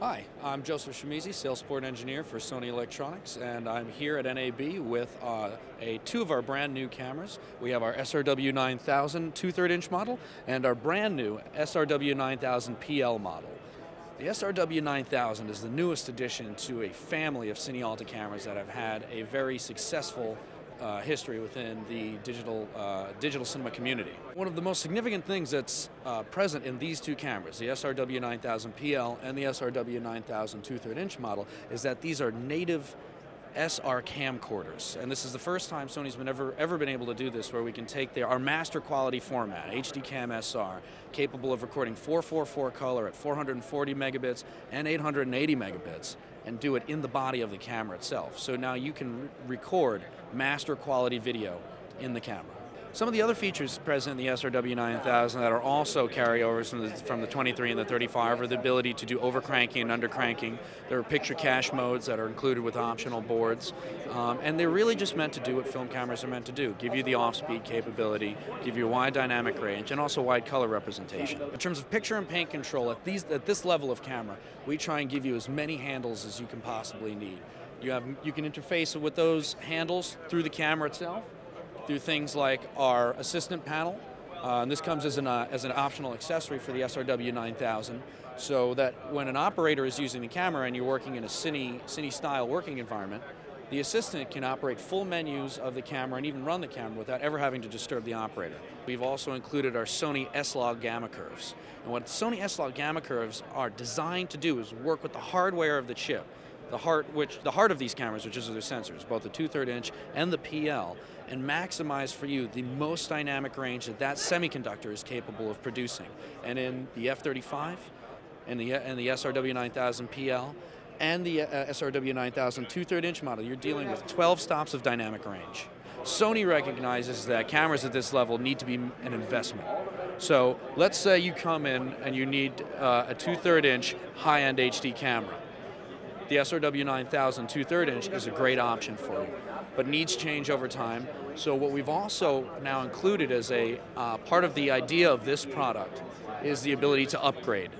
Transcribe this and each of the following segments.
Hi, I'm Joseph Shimizi, sales support engineer for Sony Electronics, and I'm here at NAB with uh, a two of our brand new cameras. We have our SRW 9000 two-third inch model and our brand new SRW 9000 PL model. The SRW 9000 is the newest addition to a family of Cinealta cameras that have had a very successful uh, history within the digital, uh, digital cinema community. One of the most significant things that's uh, present in these two cameras, the SRW 9000 PL and the SRW 9000 2 inch model, is that these are native SR camcorders, and this is the first time Sony's been ever ever been able to do this, where we can take our master quality format, HD Cam SR, capable of recording 444 color at 440 megabits and 880 megabits, and do it in the body of the camera itself. So now you can record master quality video in the camera. Some of the other features present in the SRW 9000 that are also carryovers from the, from the 23 and the 35 are the ability to do overcranking and undercranking. There are picture cache modes that are included with optional boards. Um, and they're really just meant to do what film cameras are meant to do. Give you the off-speed capability, give you a wide dynamic range, and also wide color representation. In terms of picture and paint control, at, these, at this level of camera, we try and give you as many handles as you can possibly need. You, have, you can interface with those handles through the camera itself, through things like our assistant panel. Uh, and this comes as an, uh, as an optional accessory for the SRW 9000 so that when an operator is using the camera and you're working in a cine, cine style working environment, the assistant can operate full menus of the camera and even run the camera without ever having to disturb the operator. We've also included our Sony S-Log gamma curves. And what Sony S-Log gamma curves are designed to do is work with the hardware of the chip the heart, which the heart of these cameras, which is their sensors, both the two-third inch and the PL, and maximize for you the most dynamic range that that semiconductor is capable of producing. And in the F-35, and the and the SRW 9000 PL, and the uh, SRW 9000 two-third inch model, you're dealing with 12 stops of dynamic range. Sony recognizes that cameras at this level need to be an investment. So let's say you come in and you need uh, a two-third inch high-end HD camera the SRW 9000 2 inch is a great option for you, but needs change over time. So what we've also now included as a uh, part of the idea of this product is the ability to upgrade.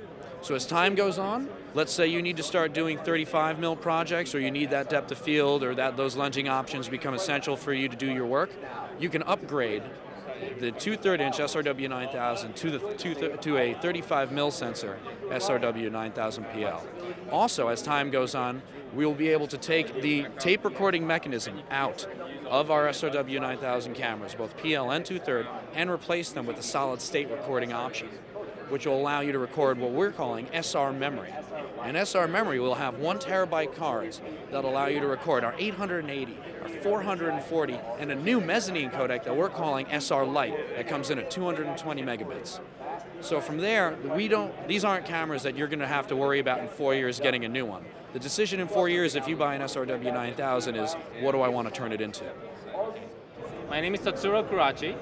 So as time goes on, let's say you need to start doing 35 mil projects or you need that depth of field or that those lunging options become essential for you to do your work, you can upgrade the two-third inch SRW 9000 to, the, to, to a 35 mil sensor SRW 9000 PL. Also, as time goes on, we will be able to take the tape recording mechanism out of our SRW 9000 cameras, both PL and two-third, and replace them with a solid state recording option, which will allow you to record what we're calling SR memory. And SR memory will have one terabyte cards that allow you to record our 880, our 440, and a new mezzanine codec that we're calling SR Lite that comes in at 220 megabits. So from there, we don't. These aren't cameras that you're going to have to worry about in four years getting a new one. The decision in four years, if you buy an SRW 9000, is what do I want to turn it into? My name is Tatsuro Kurachi.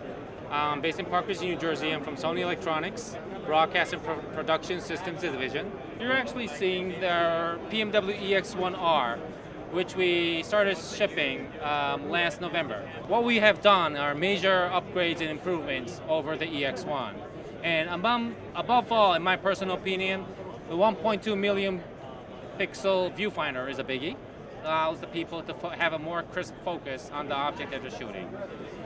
I'm based in Park Ridge, New Jersey. I'm from Sony Electronics, Broadcast and Pro Production Systems Division. You're actually seeing their PMW EX1R, which we started shipping um, last November. What we have done are major upgrades and improvements over the EX1. And above, above all, in my personal opinion, the 1.2 million pixel viewfinder is a biggie. Allows the people to have a more crisp focus on the object that they're shooting.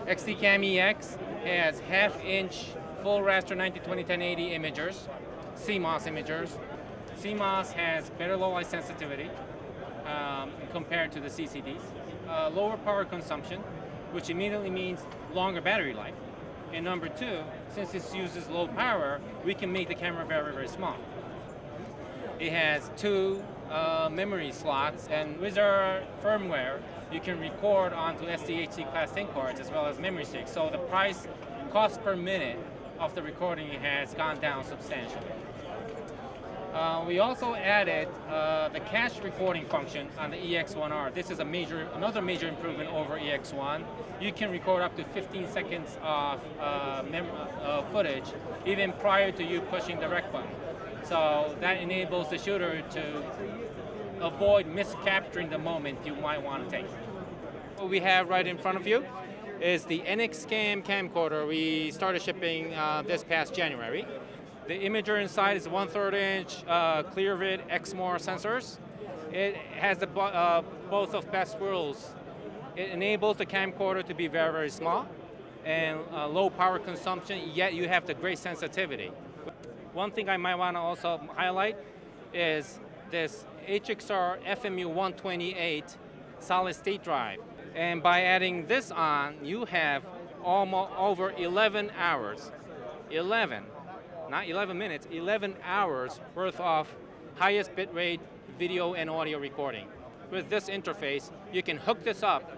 XDCAM EX has half-inch full raster 1920 1080 imagers, CMOS imagers. CMOS has better low light sensitivity um, compared to the CCDs. Uh, lower power consumption, which immediately means longer battery life. And number two, since this uses low power, we can make the camera very, very small. It has two uh, memory slots, and with our firmware, you can record onto SDHC Class 10 cards as well as memory sticks. So the price, cost per minute of the recording has gone down substantially. Uh, we also added uh, the cache recording function on the EX1R. This is a major, another major improvement over EX1. You can record up to 15 seconds of uh, uh, footage even prior to you pushing the rec button. So that enables the shooter to avoid miscapturing the moment you might want to take. What we have right in front of you is the NX Cam camcorder we started shipping uh, this past January. The imager inside is one third inch uh, ClearVid Exmor sensors. It has the, uh, both of best worlds. It enables the camcorder to be very, very small and uh, low power consumption, yet you have the great sensitivity. One thing I might want to also highlight is this HXR FMU 128 solid state drive. And by adding this on, you have almost over 11 hours, 11, not 11 minutes, 11 hours worth of highest bitrate video and audio recording. With this interface, you can hook this up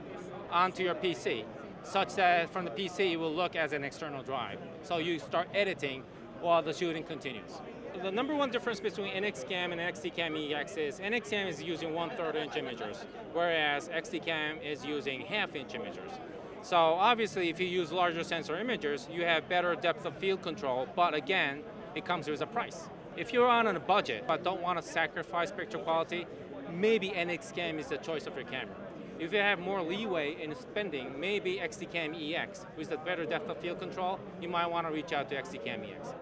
onto your PC, such that from the PC it will look as an external drive. So you start editing while the shooting continues. The number one difference between NXCAM and XDCAM EX is NXCAM is using one third inch imagers, whereas XDCAM is using half inch imagers. So obviously if you use larger sensor imagers, you have better depth of field control, but again, it comes with a price. If you're on a budget but don't want to sacrifice picture quality, maybe NXCAM is the choice of your camera. If you have more leeway in spending, maybe XDCAM EX with the better depth of field control, you might want to reach out to XDCAM EX.